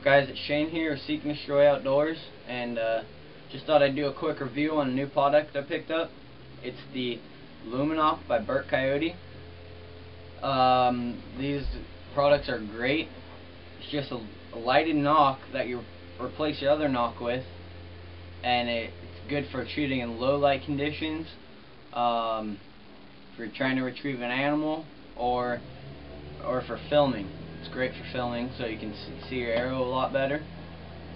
Guys, it's Shane here, Seek and Destroy Outdoors, and uh, just thought I'd do a quick review on a new product I picked up. It's the Lumenok by Burt Coyote. Um, these products are great. It's just a, a, lighted nock that you replace your other knock with, and it, it's good for shooting in low light conditions. Um, if you're trying to retrieve an animal, or or for filming. It's great for filling so you can see your arrow a lot better.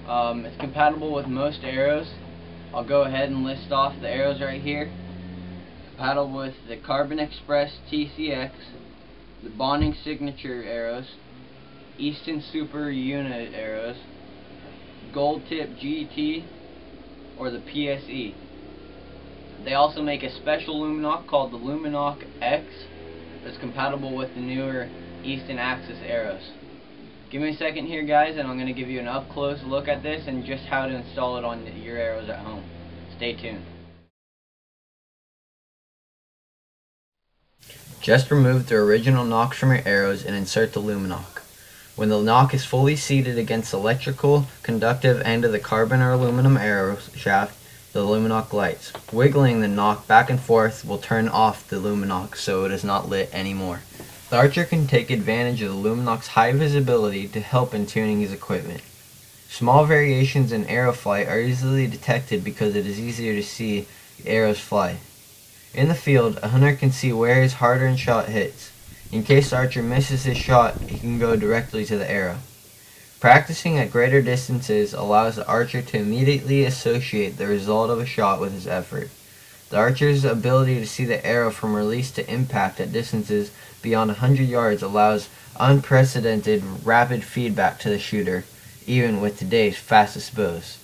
Um, it's compatible with most arrows. I'll go ahead and list off the arrows right here. Compatible with the Carbon Express TCX, the Bonding Signature arrows, Easton Super Unit arrows, Gold Tip GT, or the PSE. They also make a special Lumenok called the Lumenok X that's compatible with the newer Easton Axis arrows. Give me a second here guys and I'm going to give you an up close look at this and just how to install it on your arrows at home. Stay tuned. Just remove the original nocks from your arrows and insert the Lumenok. When the nock is fully seated against the electrical conductive end of the carbon or aluminum arrow shaft, the Lumenok lights. Wiggling the nock back and forth will turn off the Lumenok so it is not lit anymore. The archer can take advantage of the Lumenok's high visibility to help in tuning his equipment. Small variations in arrow flight are easily detected because it is easier to see the arrows fly. In the field, a hunter can see where his hard-earned shot hits. In case the archer misses his shot, he can go directly to the arrow. Practicing at greater distances allows the archer to immediately associate the result of a shot with his effort. The archer's ability to see the arrow from release to impact at distances beyond 100 yards allows unprecedented rapid feedback to the shooter, even with today's fastest bows.